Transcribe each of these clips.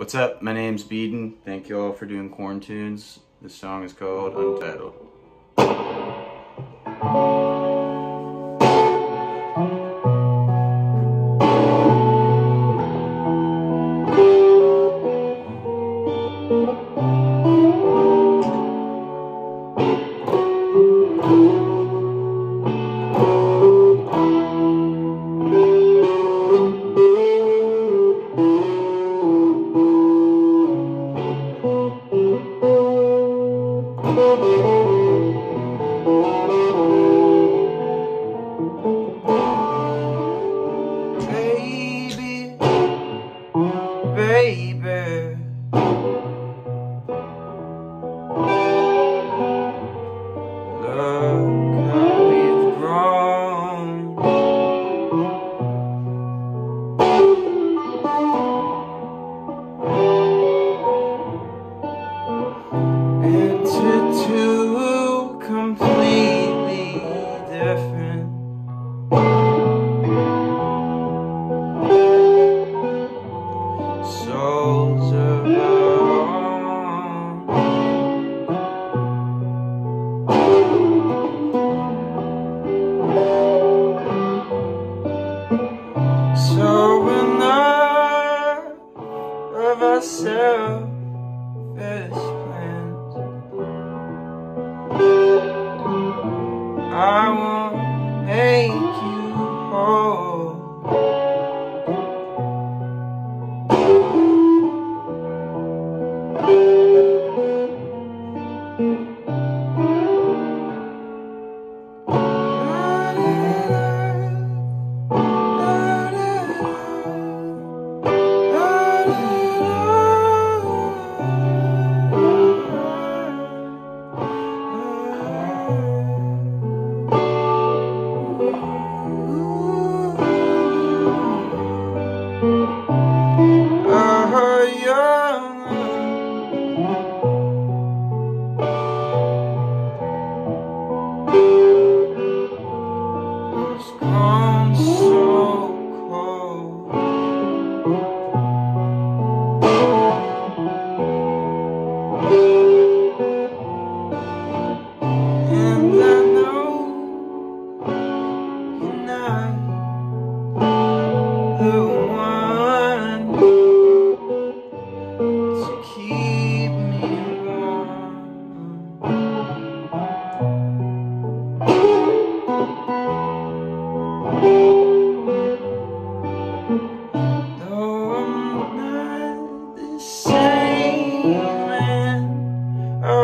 What's up? My name's Bedon. Thank you all for doing Quarantunes. This song is called Untitled. has gone.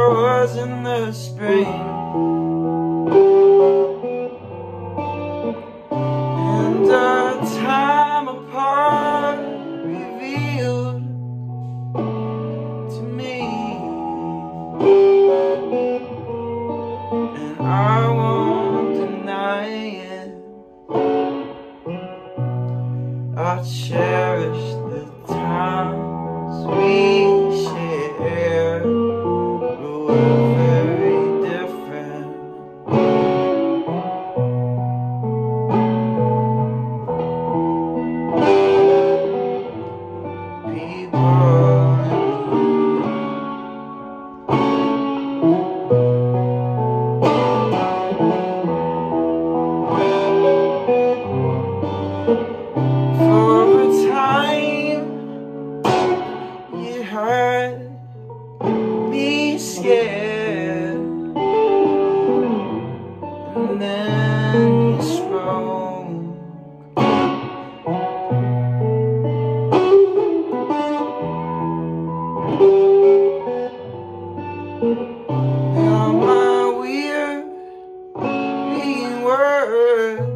was in the spring. Oh. Words.